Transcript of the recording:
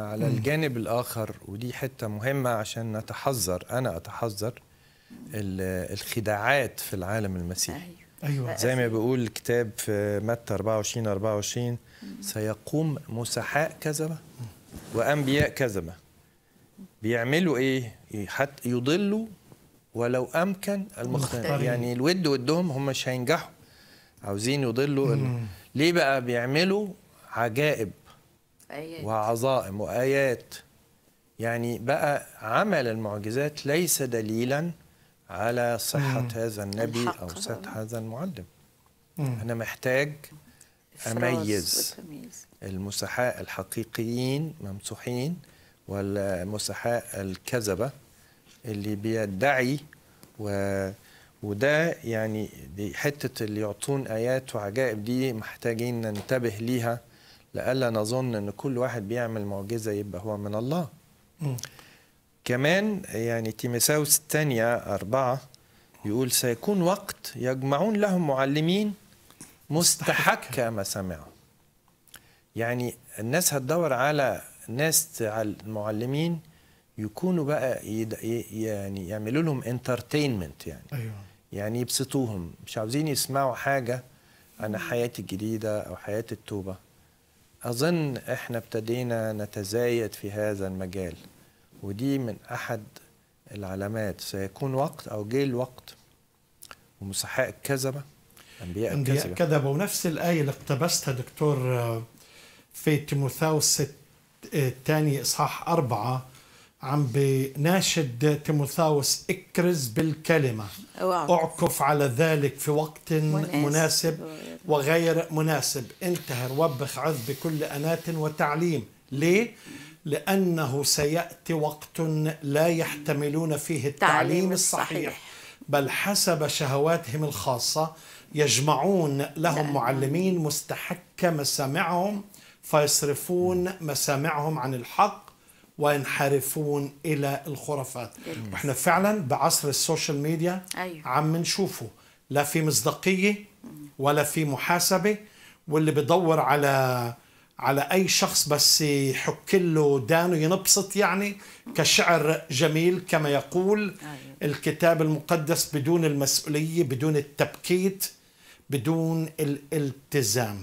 على الجانب الآخر ودي حتة مهمة عشان نتحذر أنا أتحذر ال- الخداعات في العالم المسيحي. أيوه. أيوه. زي ما بيقول الكتاب في متى 24 24 سيقوم مسحاء كذبة وأنبياء كذبة. بيعملوا إيه؟ حتى يضلوا ولو أمكن المختارين. يعني الود ودهم هم مش هينجحوا عاوزين يضلوا. ليه بقى بيعملوا عجائب؟ وعظائم وآيات يعني بقى عمل المعجزات ليس دليلا على صحة مم. هذا النبي الحق. أو صحة هذا المعلم مم. أنا محتاج أميز. المسحاء الحقيقيين ممسوحين والمسحاء الكذبة اللي بيدعي و وده يعني دي حتة اللي يعطون آيات وعجائب دي محتاجين ننتبه ليها لألا نظن أن كل واحد بيعمل معجزة يبقى هو من الله. مم. كمان يعني تيمساوس الثانية أربعة يقول سيكون وقت يجمعون لهم معلمين مستحكة مسامعهم يعني الناس هتدور على ناس على المعلمين يكونوا بقى يد... يعني يعملوا لهم انترتينمنت يعني. أيوه. يعني يبسطوهم. مش عاوزين يسمعوا حاجة عن حياتي الجديدة أو حياة التوبة. أظن إحنا ابتدينا نتزايد في هذا المجال ودي من أحد العلامات. سيكون وقت أو جه الوقت ومسحاء الكذبة أنبياء أنبياء الكذبة كذبوا. ونفس الآية اللي اقتبستها دكتور آه، في تيموثاوس الثاني إصحاح أربعة عم بناشد تيموثاوس إكرز بالكلمة اوعى أعكف على ذلك في وقت مناسب. مناسب وغير مناسب انتهر وبخ عذ بكل أنات وتعليم ليه؟ لأنه سيأتي وقت لا يحتملون فيه التعليم الصحيح. بل حسب شهواتهم الخاصة يجمعون لهم لا. معلمين مستحكة مسامعهم فيصرفون مسامعهم عن الحق وينحرفون إلى الخرافات. وإحنا فعلا بعصر السوشيال ميديا أيوة. عم نشوفه لا في مصداقية ولا في محاسبة واللي بدور على على أي شخص بس يحك له ودانه ينبسط يعني كشعر جميل كما يقول أيوة. الكتاب المقدس بدون المسؤولية بدون التبكيت بدون الالتزام